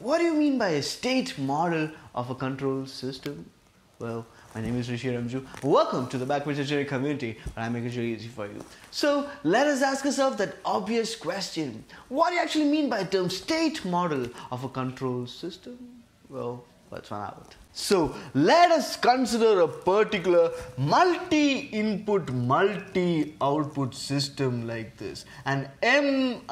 what do you mean by a state model of a control system? Well, my name is Rishi Remju. Welcome to the Backbench Engineering community, and I make it really easy for you. So let us ask ourselves that obvious question. What do you actually mean by the term state model of a control system? Well, out. So let us consider a particular multi-input, multi-output system like this. An MIMO.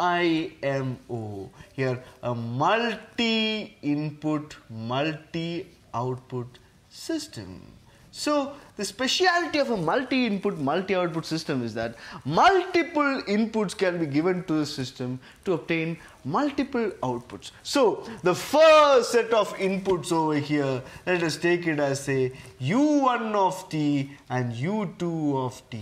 Here a multi-input, multi-output system. So the speciality of a multi-input, multi-output system is that multiple inputs can be given to the system to obtain multiple outputs. So the first set of inputs over here, let us take it as say u1 of t and u2 of t.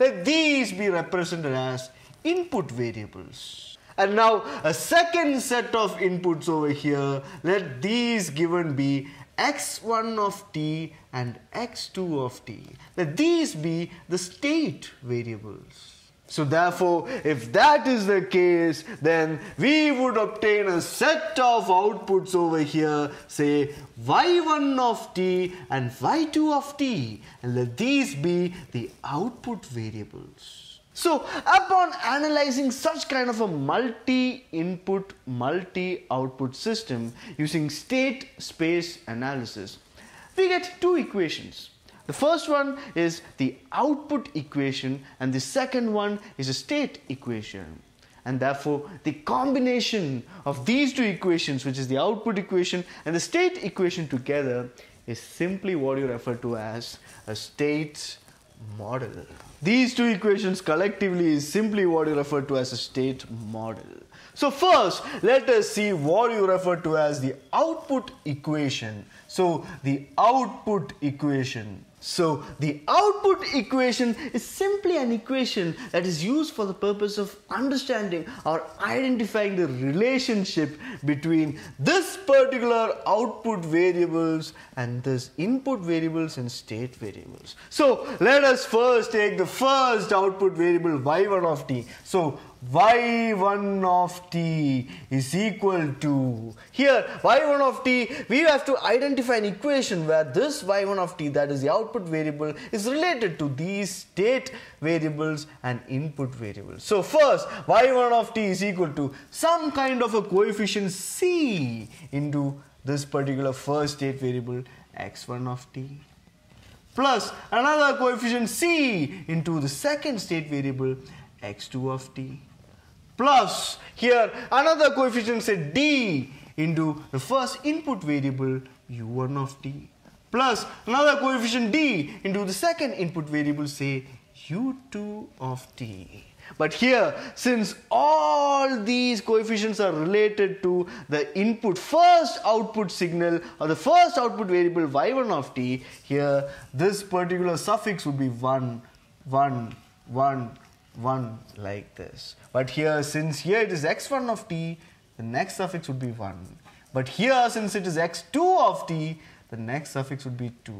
Let these be represented as input variables. And now a second set of inputs over here, let these given be x1 of t and x2 of t. Let these be the state variables. So therefore, if that is the case, then we would obtain a set of outputs over here, say y1 of t and y2 of t, and let these be the output variables. So upon analyzing such kind of a multi-input, multi-output system using state space analysis, we get two equations. The first one is the output equation and the second one is a state equation. And therefore, the combination of these two equations, which is the output equation and the state equation together, is simply what you refer to as a state model. These two equations collectively is simply what you refer to as a state model. So first, let us see what you refer to as the output equation. So the output equation so the output equation is simply an equation that is used for the purpose of understanding or identifying the relationship between this particular output variables and this input variables and state variables. So let us first take the first output variable y1 of t. So y1 of t is equal to here y1 of t we have to identify an equation where this y1 of t that is the output variable is related to these state variables and input variables. So first y1 of t is equal to some kind of a coefficient c into this particular first state variable x1 of t plus another coefficient c into the second state variable x2 of t plus. Here another coefficient say d into the first input variable u1 of t. Plus another coefficient d into the second input variable say u2 of t. But here, since all these coefficients are related to the input first output signal or the first output variable y1 of t, here this particular suffix would be 1, 1, 1, 1 like this. But here since here it is x1 of t, the next suffix would be 1. But here since it is x2 of t, the next suffix would be 2.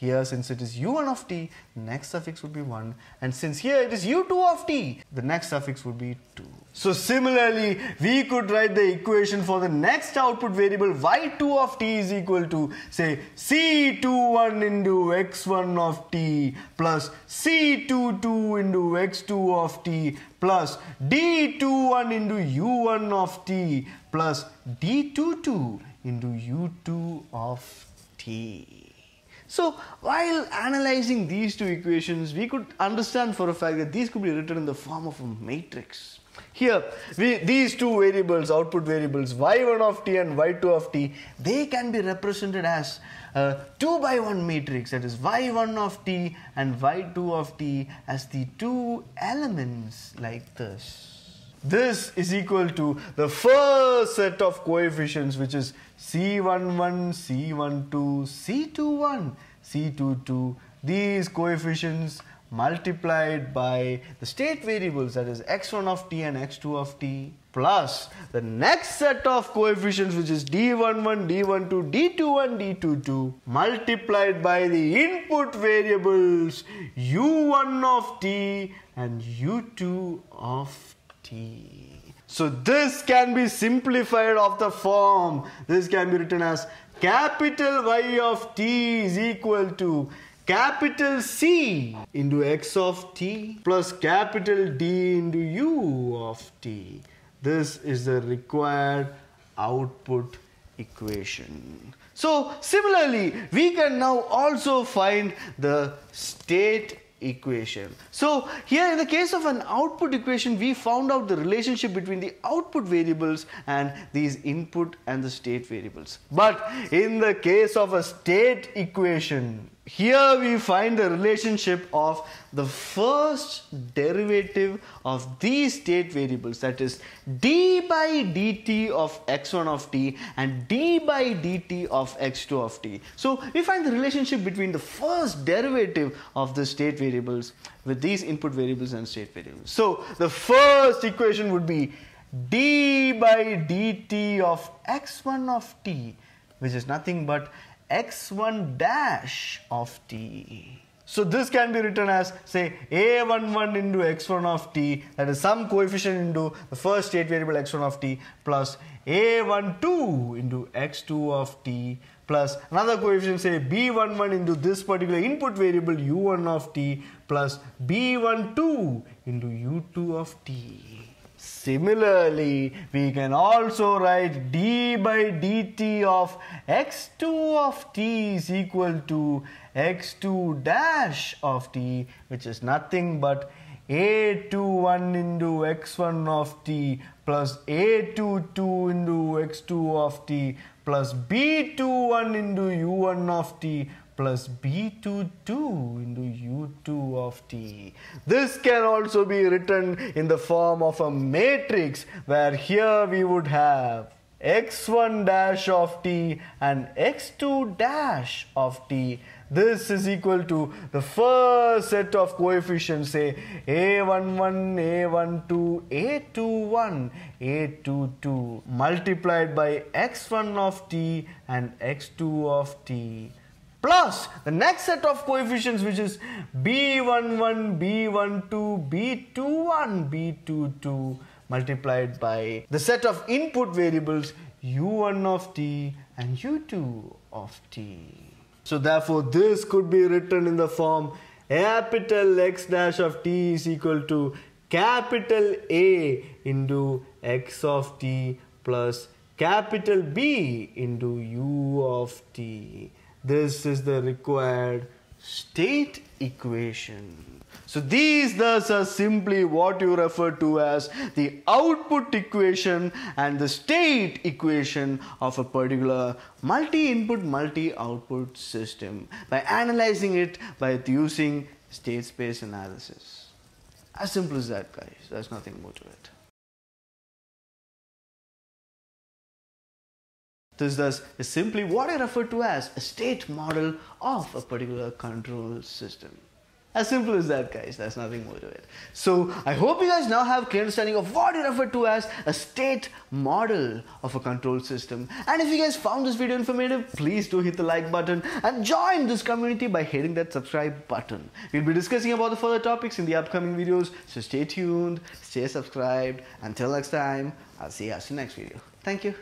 Here since it is u1 of t, next suffix would be 1 and since here it is u2 of t, the next suffix would be 2. So similarly, we could write the equation for the next output variable y2 of t is equal to say c21 into x1 of t plus c22 into x2 of t plus d21 into u1 of t plus d22 into u2 of t. So while analyzing these two equations, we could understand for a fact that these could be written in the form of a matrix. Here, we, these two variables, output variables, y1 of t and y2 of t, they can be represented as a 2 by 1 matrix that is y1 of t and y2 of t as the two elements like this. This is equal to the first set of coefficients which is C11, C12, C21, C22. These coefficients multiplied by the state variables that is x1 of t and x2 of t plus the next set of coefficients which is d11, d12, d21, d22 multiplied by the input variables u1 of t and u2 of t. So this can be simplified of the form. This can be written as capital Y of t is equal to capital C into x of t plus capital D into u of t. This is the required output equation. So similarly, we can now also find the state equation. So here in the case of an output equation, we found out the relationship between the output variables and these input and the state variables. But in the case of a state equation, here we find the relationship of the first derivative of these state variables that is d by dt of x1 of t and d by dt of x2 of t. So we find the relationship between the first derivative of the state variables with these input variables and state variables. So the first equation would be d by dt of x1 of t which is nothing but x1 dash of t. So this can be written as say a11 into x1 of t that is some coefficient into the first state variable x1 of t plus a12 into x2 of t plus another coefficient say b11 into this particular input variable u1 of t plus b12 into u2 of t. Similarly, we can also write d by dt of x2 of t is equal to x2 dash of t which is nothing but a21 into x1 of t plus a22 into x2 of t plus b21 into u1 of t plus b22 into u2 of t. This can also be written in the form of a matrix where here we would have x1 dash of t and x2 dash of t. This is equal to the first set of coefficients say a11, a12, a21, a22 multiplied by x1 of t and x2 of t plus the next set of coefficients which is b11, b12, b21, b22 multiplied by the set of input variables u1 of t and u2 of t. So therefore this could be written in the form capital X dash of t is equal to capital A into x of t plus capital B into u of t. This is the required state equation. So these thus are simply what you refer to as the output equation and the state equation of a particular multi-input, multi-output system by analyzing it by using state space analysis. As simple as that guys, there's nothing more to it. This thus is simply what I refer to as a state model of a particular control system. As simple as that guys, there's nothing more to it. So I hope you guys now have clear understanding of what I refer to as a state model of a control system. And if you guys found this video informative, please do hit the like button and join this community by hitting that subscribe button. We'll be discussing about the further topics in the upcoming videos, so stay tuned, stay subscribed. Until next time, I'll see you guys in the next video. Thank you.